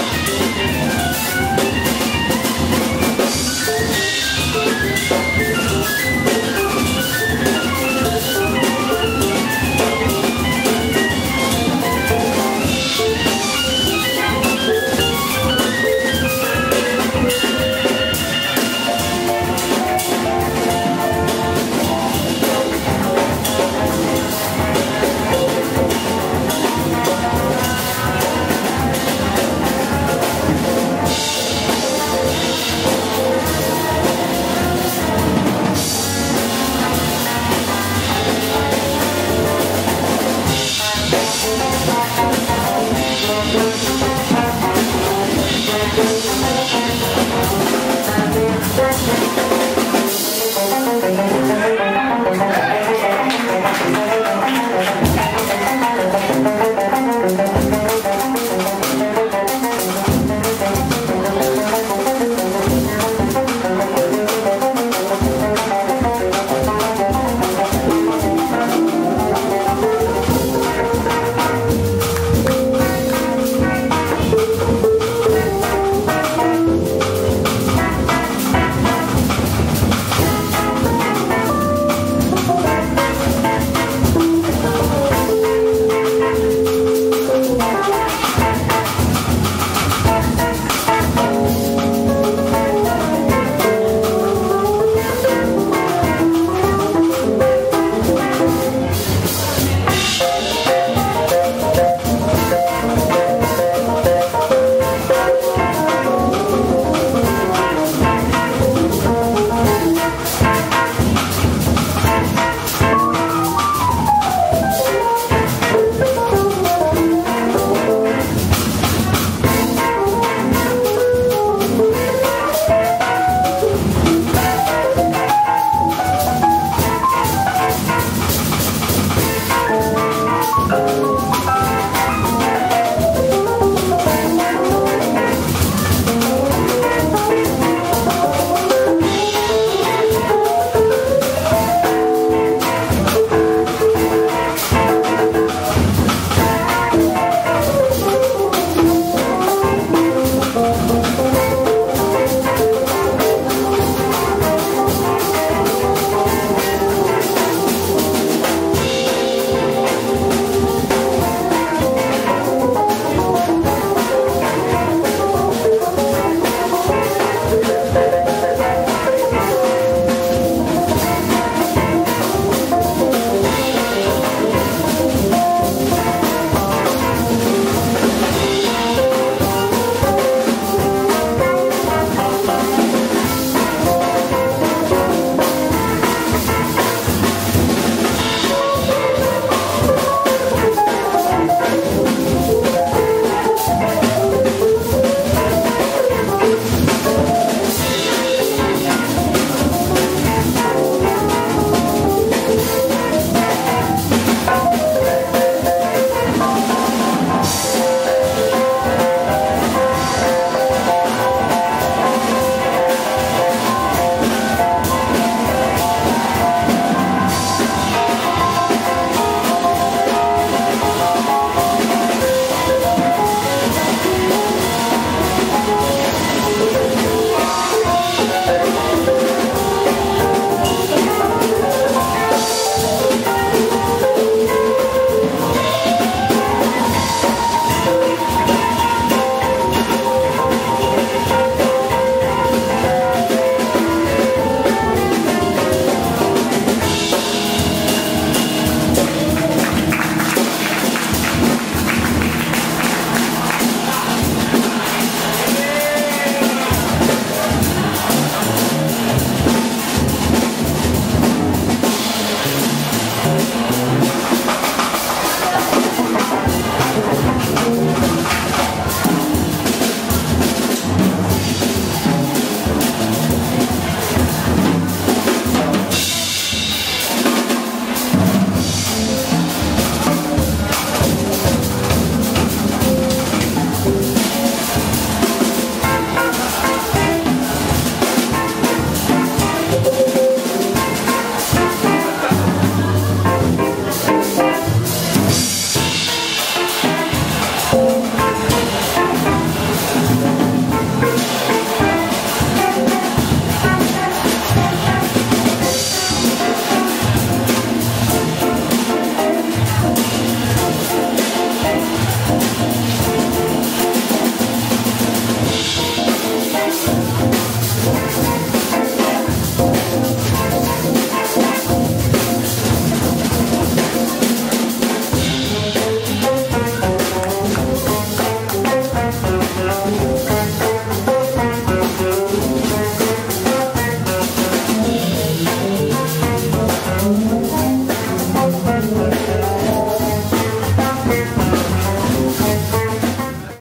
Música